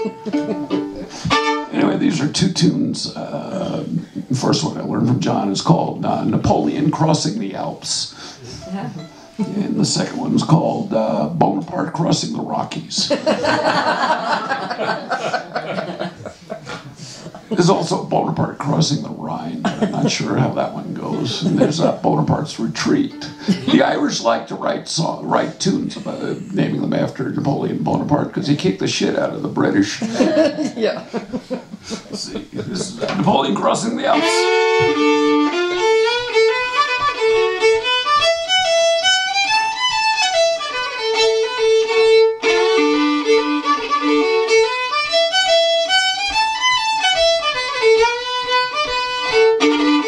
anyway, these are two tunes. Uh, the first one I learned from John is called uh, Napoleon Crossing the Alps. And the second one is called uh, Bonaparte Crossing the Rockies. There's also Bonaparte crossing the Rhine. I'm not sure how that one goes. And there's uh, Bonaparte's Retreat. The Irish like to write song, write tunes about uh, naming them after Napoleon Bonaparte because he kicked the shit out of the British. Yeah. See, this is uh, Napoleon crossing the Alps. Música